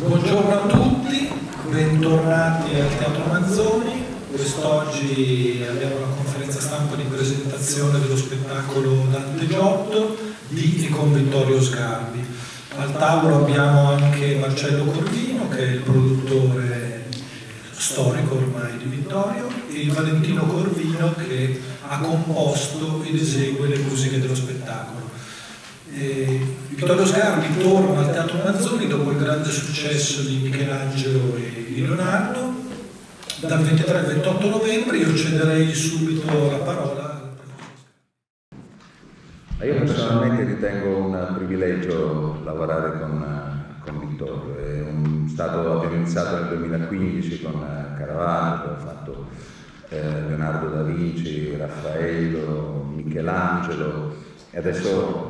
Buongiorno a tutti, bentornati al Teatro Manzoni. Quest'oggi abbiamo una conferenza stampa di presentazione dello spettacolo Dante Giotto di e con Vittorio Sgarbi. Al tavolo abbiamo anche Marcello Corvino che è il produttore storico ormai di Vittorio e Valentino Corvino che ha composto ed esegue le musiche dello spettacolo. E Vittorio Sgarbi torna al Teatro Mazzoni dopo il grande successo di Michelangelo e di Leonardo. Dal 23 al 28 novembre io cederei subito la parola io personalmente ritengo un privilegio lavorare con, con Vittorio, è un stato, abbiamo iniziato nel 2015 con Caravaggio, abbiamo fatto eh, Leonardo da Vinci, Raffaello, Michelangelo e adesso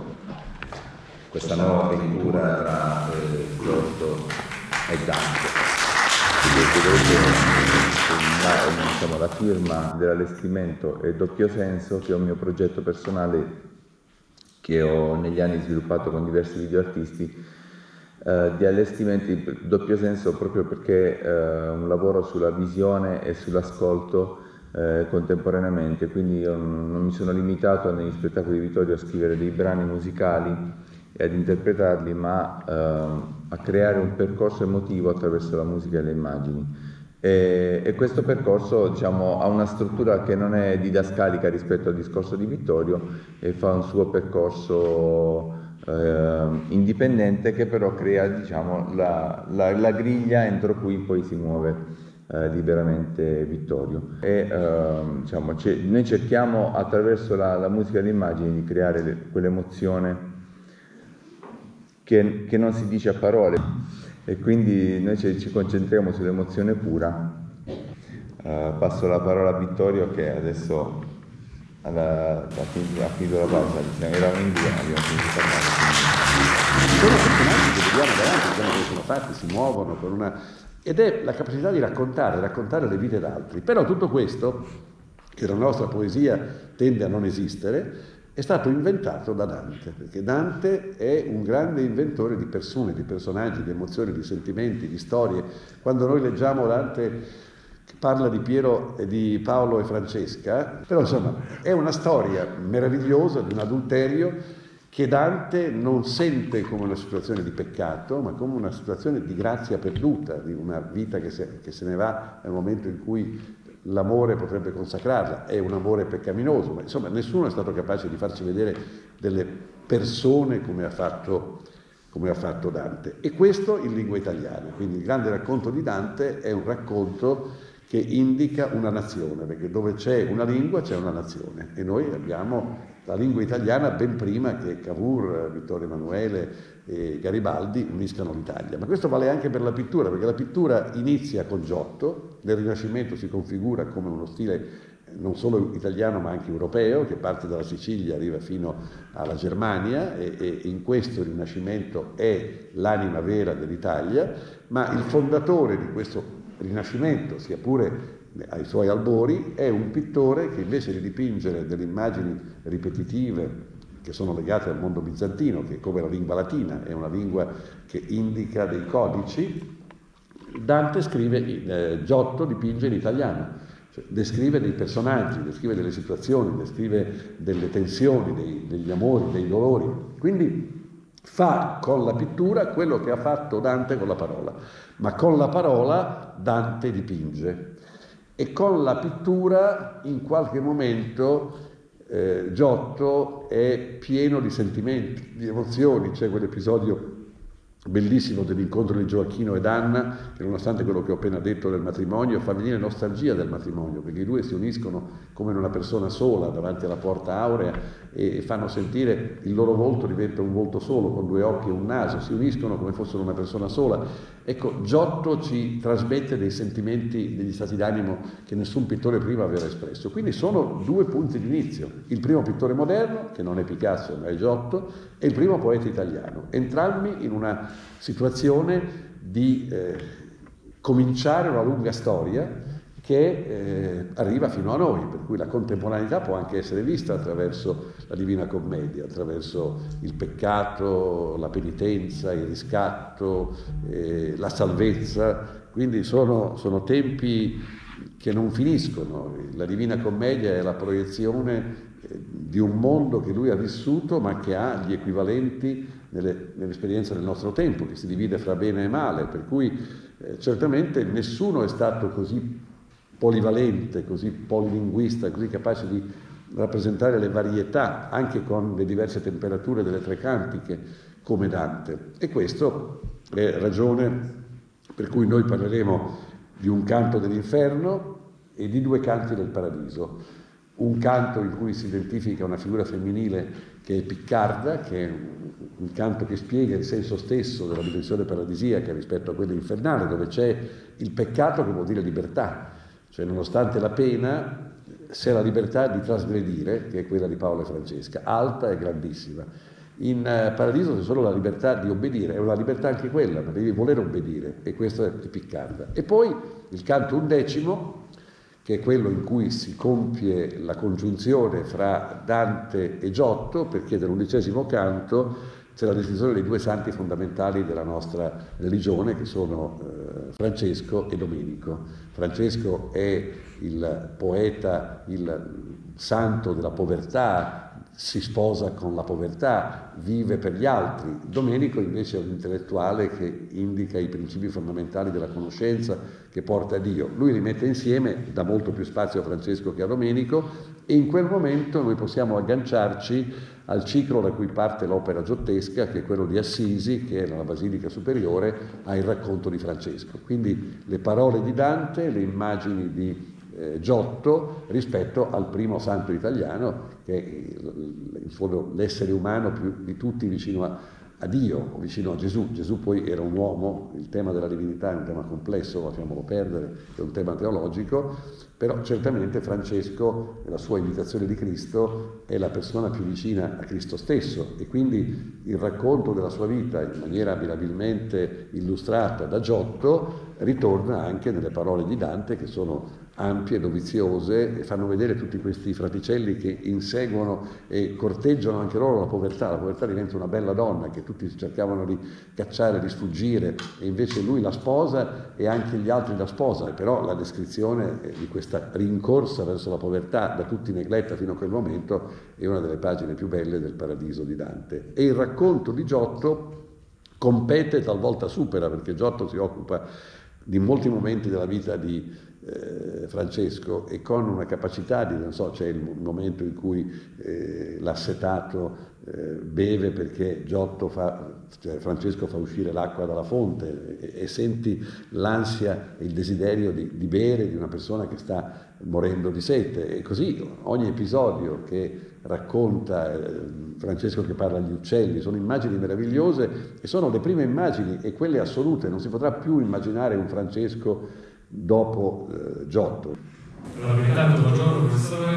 questa nuova avventura tra eh, Giotto e Dante. La, diciamo, la firma dell'allestimento è doppio senso, che è un mio progetto personale che ho negli anni sviluppato con diversi videoartisti, eh, di allestimenti doppio senso proprio perché eh, un lavoro sulla visione e sull'ascolto eh, contemporaneamente, quindi io non mi sono limitato negli spettacoli di Vittorio a scrivere dei brani musicali e ad interpretarli, ma eh, a creare un percorso emotivo attraverso la musica e le immagini. E, e questo percorso diciamo, ha una struttura che non è didascalica rispetto al discorso di Vittorio e fa un suo percorso eh, indipendente che però crea diciamo, la, la, la, griglia entro cui poi si muove eh, liberamente Vittorio. E, eh, diciamo, noi cerchiamo attraverso la, la musica e le immagini di creare quell'emozione che, che non si dice a parole e quindi noi ci, ci concentriamo sull'emozione pura. Uh, passo la parola a Vittorio che adesso alla, ha, finito, la pausa, eravamo in due, abbiamo finito di parlare. Sono personaggi che vediamo davanti, vediamo che sono fatti, si muovono per una... ed è la capacità di raccontare, raccontare le vite d'altri. Però tutto questo, che la nostra poesia tende a non esistere, è stato inventato da Dante, perché Dante è un grande inventore di persone, di personaggi, di emozioni, di sentimenti, di storie. Quando noi leggiamo Dante parla di Piero e di Paolo e Francesca, però insomma è una storia meravigliosa di un adulterio che Dante non sente come una situazione di peccato, ma come una situazione di grazia perduta, di una vita che se, che se ne va nel momento in cui l'amore potrebbe consacrarla, è un amore peccaminoso, ma insomma nessuno è stato capace di farci vedere delle persone come ha fatto, come ha fatto Dante. E questo in lingua italiana, quindi il grande racconto di Dante è un racconto che indica una nazione, perché dove c'è una lingua c'è una nazione e noi abbiamo la lingua italiana ben prima che Cavour, Vittorio Emanuele e Garibaldi uniscano l'Italia. Ma questo vale anche per la pittura, perché la pittura inizia con Giotto, nel Rinascimento si configura come uno stile non solo italiano ma anche europeo, che parte dalla Sicilia e arriva fino alla Germania e, e in questo Rinascimento è l'anima vera dell'Italia, ma il fondatore di questo Rinascimento, sia pure ai suoi albori, è un pittore che invece di dipingere delle immagini ripetitive che sono legate al mondo bizantino, che come la lingua latina è una lingua che indica dei codici, Dante scrive, eh, Giotto dipinge in italiano, cioè, descrive dei personaggi, descrive delle situazioni, descrive delle tensioni, dei, degli amori, dei dolori. Quindi fa con la pittura quello che ha fatto Dante con la parola, ma con la parola Dante dipinge e con la pittura in qualche momento eh, Giotto è pieno di sentimenti, di emozioni, c'è quell'episodio bellissimo dell'incontro di Gioacchino ed Anna, che nonostante quello che ho appena detto del matrimonio, fa venire nostalgia del matrimonio, perché i due si uniscono come in una persona sola davanti alla porta aurea e fanno sentire il loro volto diventa un volto solo, con due occhi e un naso, si uniscono come fossero una persona sola. Ecco, Giotto ci trasmette dei sentimenti, degli stati d'animo che nessun pittore prima aveva espresso. Quindi sono due punti di inizio. Il primo pittore moderno, che non è Picasso ma è Giotto, e il primo poeta italiano, entrambi in una situazione di eh, cominciare una lunga storia che eh, arriva fino a noi, per cui la contemporaneità può anche essere vista attraverso la Divina Commedia, attraverso il peccato, la penitenza, il riscatto, eh, la salvezza. Quindi sono, sono tempi che non finiscono. La Divina Commedia è la proiezione eh, di un mondo che lui ha vissuto ma che ha gli equivalenti nelle, nell'esperienza del nostro tempo, che si divide fra bene e male, per cui eh, certamente nessuno è stato così polivalente, così polilinguista, così capace di rappresentare le varietà anche con le diverse temperature delle tre cantiche come Dante. E questo è ragione per cui noi parleremo di un canto dell'inferno e di due canti del paradiso. Un canto in cui si identifica una figura femminile che è piccarda, che è un canto che spiega il senso stesso della dimensione paradisiaca rispetto a quella infernale, dove c'è il peccato che vuol dire libertà, cioè nonostante la pena c'è la libertà di trasgredire, che è quella di Paolo e Francesca, alta e grandissima. In eh, paradiso c'è solo la libertà di obbedire, è una libertà anche quella, ma devi voler obbedire, e questo è Piccarda. E poi il canto undecimo, che è quello in cui si compie la congiunzione fra Dante e Giotto, perché nell'undicesimo canto c'è la descrizione dei due santi fondamentali della nostra religione, che sono eh, Francesco e Domenico. Francesco è il poeta, il santo della povertà, si sposa con la povertà, vive per gli altri. Domenico invece è un intellettuale che indica i principi fondamentali della conoscenza che porta a Dio. Lui li mette insieme, dà molto più spazio a Francesco che a Domenico e in quel momento noi possiamo agganciarci al ciclo da cui parte l'opera giottesca, che è quello di Assisi, che è nella Basilica Superiore, ha il racconto di Francesco. Quindi le parole di Dante, le immagini di eh, Giotto rispetto al primo santo italiano, che è in fondo l'essere umano più di tutti vicino a, a Dio, vicino a Gesù. Gesù poi era un uomo, il tema della divinità è un tema complesso, lasciamolo perdere, è un tema teologico, però certamente Francesco, nella sua imitazione di Cristo, è la persona più vicina a Cristo stesso e quindi il racconto della sua vita in maniera mirabilmente illustrata da Giotto ritorna anche nelle parole di Dante che sono ampie, doviziose e fanno vedere tutti questi fraticelli che inseguono e corteggiano anche loro la povertà. La povertà diventa una bella donna che tutti cercavano di cacciare, di sfuggire e invece lui la sposa e anche gli altri la sposano. Però la descrizione di questa rincorsa verso la povertà da tutti negletta fino a quel momento è una delle pagine più belle del paradiso di Dante. E il racconto di Giotto compete, talvolta supera, perché Giotto si occupa di molti momenti della vita di eh, Francesco e con una capacità di, non so, c'è il momento in cui eh, l'assetato beve perché Giotto fa, cioè Francesco fa uscire l'acqua dalla fonte e, e senti l'ansia e il desiderio di, di, bere di una persona che sta morendo di sete e così ogni episodio che racconta eh, Francesco che parla agli uccelli, sono immagini meravigliose e sono le prime immagini e quelle assolute, non si potrà più immaginare un Francesco dopo eh, Giotto. Allora, intanto buongiorno professore,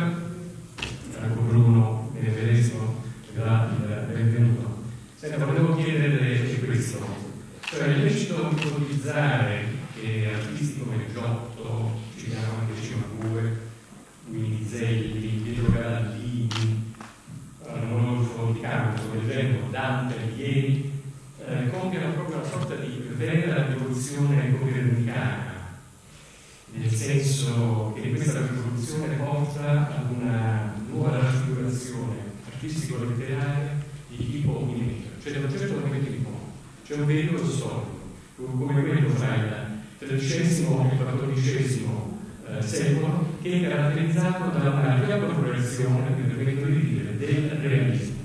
ecco Bruno Benedesco, grazie, benvenuto. Senta, volevo chiedere questo, cioè è lecito ipotizzare che artisti come Giotto, citiamo anche Cimabue, Guinizelli, Pietro Gallini, Arnolfo Di Campo, leggendo Dante, Alighieri, eh, compiano proprio una sorta di vera rivoluzione copernicana nel senso che questa rivoluzione porta ad una nuova raffigurazione artistico-letteraria di tipo universale, cioè da un certo momento in poi. C'è un periodo storico, come quello fra il XIII e il XIV eh, secolo, che è caratterizzato da una riappropriazione, mi permetto di dire, del realismo.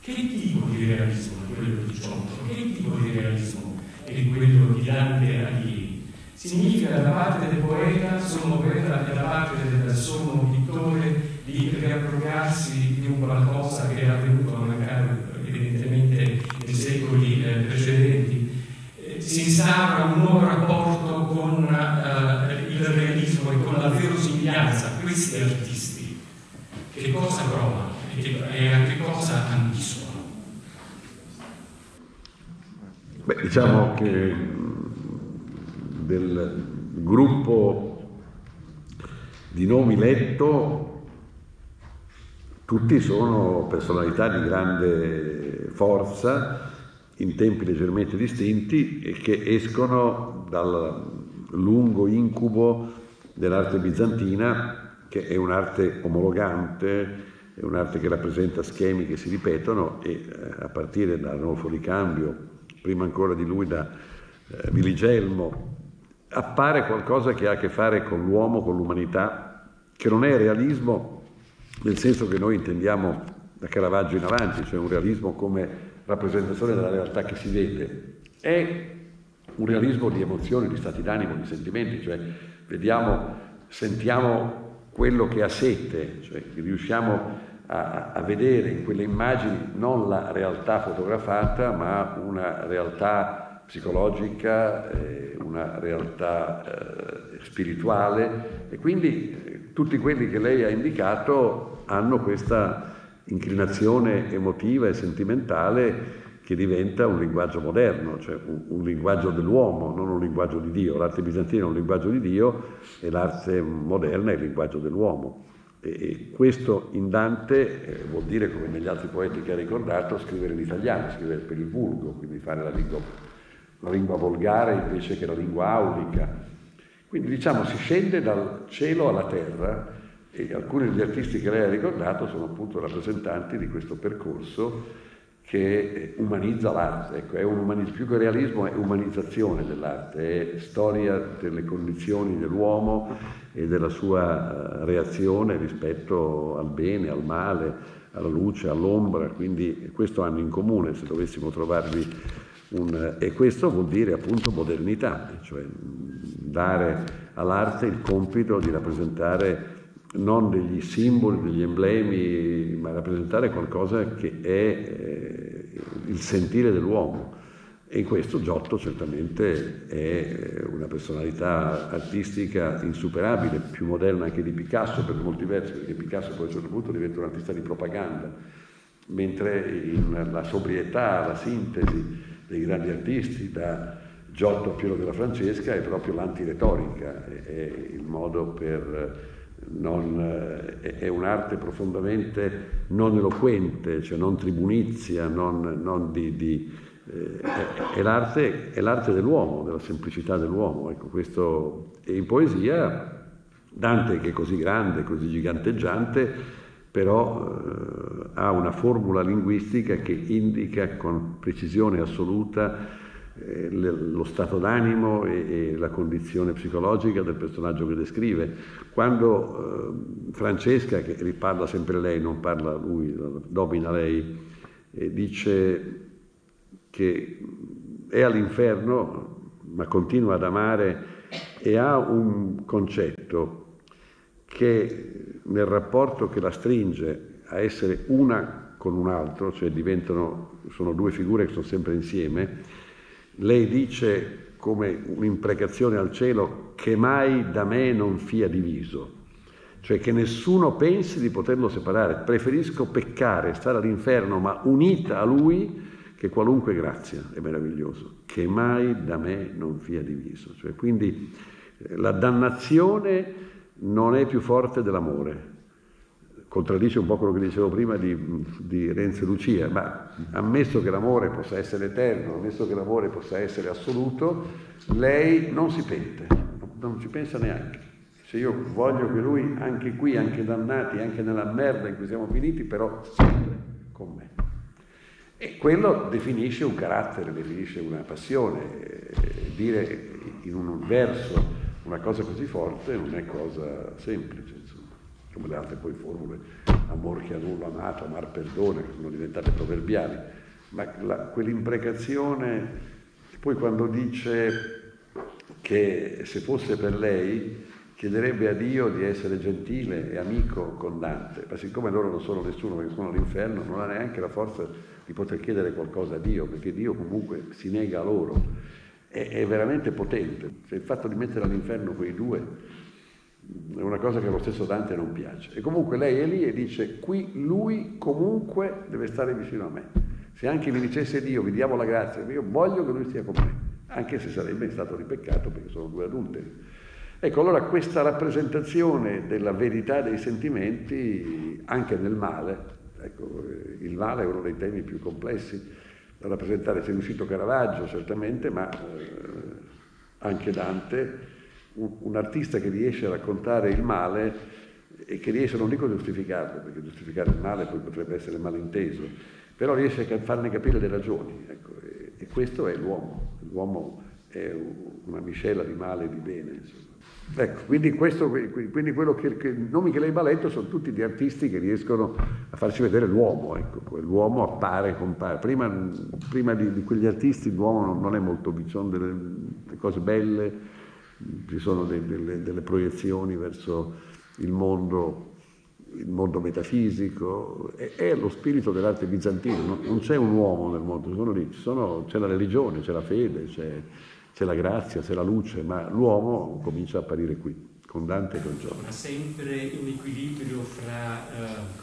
Che tipo di realismo è quello di Giotto? Che tipo di realismo è quello di Dante Alighieri? Significa da parte del poeta, sommo poeta, da parte del sommo pittore, di riappropriarsi di un qualcosa che era avvenuto magari evidentemente nei secoli eh, precedenti. Eh, si instaura un nuovo rapporto con eh, il realismo e con la verosimiglianza, questi artisti. Che cosa provano e a che cosa ambiscono? Beh, diciamo che del gruppo di nomi letto tutti sono personalità di grande forza, in tempi leggermente distinti, e che escono dal lungo incubo dell'arte bizantina, che è un'arte omologante, è un'arte che rappresenta schemi che si ripetono e eh, a partire da Arnolfo Di Cambio, prima ancora di lui da eh, Viligelmo, appare qualcosa che ha a che fare con l'uomo, con l'umanità, che non è realismo nel senso che noi intendiamo da Caravaggio in avanti, cioè un realismo come rappresentazione della realtà che si vede, è un realismo di emozioni, di stati d'animo, di sentimenti, cioè vediamo, sentiamo quello che ha sete, cioè riusciamo a, a, vedere in quelle immagini non la realtà fotografata, ma una realtà psicologica, eh, una realtà eh, spirituale. E quindi eh, tutti quelli che lei ha indicato hanno questa inclinazione emotiva e sentimentale che diventa un linguaggio moderno, cioè un, un, linguaggio dell'uomo, non un linguaggio di Dio. L'arte bizantina è un linguaggio di Dio e l'arte moderna è il linguaggio dell'uomo. E questo in Dante eh, vuol dire, come negli altri poeti che ha ricordato, scrivere in italiano, scrivere per il vulgo, quindi fare la lingua, la lingua volgare invece che la lingua aulica. Quindi diciamo si scende dal cielo alla terra e alcuni degli artisti che lei ha ricordato sono appunto rappresentanti di questo percorso che umanizza l'arte, ecco, umanismo, più che realismo è umanizzazione dell'arte, è storia delle condizioni dell'uomo e della sua eh, reazione rispetto al bene, al male, alla luce, all'ombra, quindi questo hanno in comune se dovessimo trovarvi un... e questo vuol dire appunto modernità, cioè dare all'arte il compito di rappresentare non degli simboli, degli emblemi, ma rappresentare qualcosa che è eh, il sentire dell'uomo. E in questo Giotto certamente è una personalità artistica insuperabile, più moderna anche di Picasso per molti versi, perché Picasso poi a un certo punto diventa un artista di propaganda, mentre la sobrietà, la sintesi dei grandi artisti, da Giotto Piero della Francesca, è proprio l'antiretorica, è il modo per non, eh, è un'arte profondamente non eloquente, cioè non tribunizia, non, non di, di, eh, è, l'arte, è, l'arte, dell'uomo, della semplicità dell'uomo. Ecco, questo, e in poesia Dante, che è così grande, così giganteggiante, però eh, ha una formula linguistica che indica con precisione assoluta eh, lo stato d'animo e, la condizione psicologica del personaggio che descrive. Quando eh, Francesca, che riparla sempre lei, non parla lui, domina lei, dice che è all'inferno ma continua ad amare e ha un concetto che nel rapporto che la stringe a essere una con un altro, cioè sono due figure che sono sempre insieme, lei dice come un'imprecazione al cielo che mai da me non fia diviso, cioè che nessuno pensi di poterlo separare. Preferisco peccare, stare all'inferno, ma unita a lui, che qualunque grazia. È meraviglioso. Che mai da me non fia diviso. Cioè, quindi eh, la dannazione non è più forte dell'amore contraddice un po' quello che dicevo prima di, di Renzo e Lucia, ma ammesso che l'amore possa essere eterno, ammesso che l'amore possa essere assoluto, lei non si pente, non ci pensa neanche. Se io voglio che lui, anche qui, anche dannati, anche nella merda in cui siamo finiti, però sempre con me. E quello definisce un carattere, definisce una passione. Dire in un verso una cosa così forte non è cosa semplice come le altre poi formule, amor che annulla amato, amar perdone, che sono diventate proverbiali, ma la, quell'imprecazione, poi quando dice che se fosse per lei chiederebbe a Dio di essere gentile e amico con Dante, ma siccome loro non sono nessuno perché sono all'inferno, non ha neanche la forza di poter chiedere qualcosa a Dio, perché Dio comunque si nega a loro. È, è veramente potente. Cioè, il fatto di mettere all'inferno quei due è una cosa che allo stesso Dante non piace. E comunque lei è lì e dice, qui lui comunque deve stare vicino a me. Se anche mi dicesse Dio, vi diamo la grazia, io voglio che lui stia con me, anche se sarebbe stato di peccato perché sono due adulteri. Ecco, allora questa rappresentazione della verità dei sentimenti anche nel male, ecco, il male è uno dei temi più complessi da rappresentare, si è riuscito Caravaggio certamente, ma eh, anche Dante, un, un, artista che riesce a raccontare il male e che riesce, non dico giustificarlo, perché giustificare il male poi potrebbe essere malinteso, però riesce a farne capire le ragioni, ecco, e, e questo è l'uomo, l'uomo è una miscela di male e di bene. Insomma. Ecco, quindi, questo, quindi che, che, i nomi che lei ha letto sono tutti di artisti che riescono a farci vedere l'uomo, ecco, l'uomo appare, compare. Prima, prima di, di, quegli artisti l'uomo non, non è molto, sono delle, delle cose belle, ci sono dei, delle, delle, proiezioni verso il mondo, il mondo metafisico, è, è, lo spirito dell'arte bizantina, non, non c'è un uomo nel mondo, sono lì, sono, c'è la religione, c'è la fede, c'è c'è la grazia, c'è la luce, ma l'uomo comincia a apparire qui, con Dante e con Giovanni. Sempre in equilibrio fra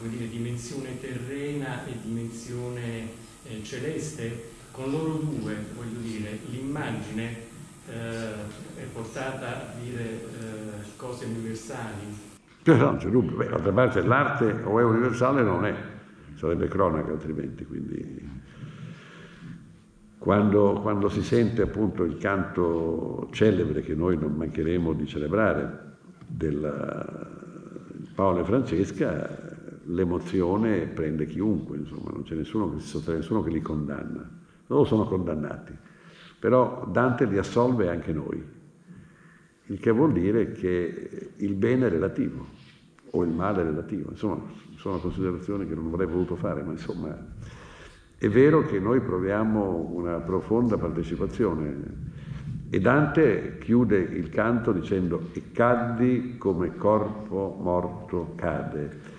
uh, dire, dimensione terrena e dimensione eh, celeste, con loro due, voglio dire, l'immagine uh, è portata a dire uh, cose universali. Non c'è dubbio, d'altra parte l'arte o è universale o non è, sarebbe cronaca altrimenti, quindi quando, quando, si sente appunto il canto celebre che noi non mancheremo di celebrare del Paolo e Francesca, l'emozione prende chiunque, insomma, non c'è nessuno che, si nessuno che li condanna. Loro sono condannati, però Dante li assolve anche noi, il che vuol dire che il bene è relativo o il male è relativo. Insomma, sono considerazioni che non avrei voluto fare, ma insomma è vero che noi proviamo una profonda partecipazione e Dante chiude il canto dicendo e caddi come corpo morto cade.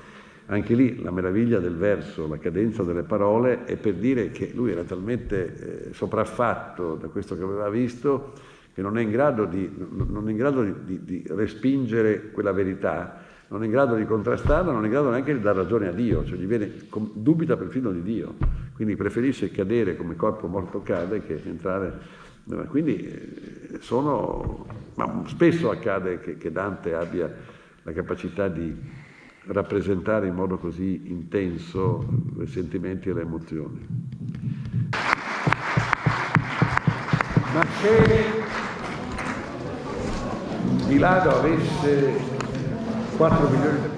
Anche lì la meraviglia del verso, la cadenza delle parole è per dire che lui era talmente eh, sopraffatto da questo che aveva visto che non è in grado di, è in grado di, di, di respingere quella verità, non è in grado di contrastarla, non è in grado neanche di dare ragione a Dio, cioè gli viene, dubita perfino di Dio, quindi preferisce cadere come corpo morto cade che entrare. Quindi eh, sono, spesso accade che, che Dante abbia la capacità di rappresentare in modo così intenso i sentimenti e le emozioni. Ma se Milano avesse 4 milioni di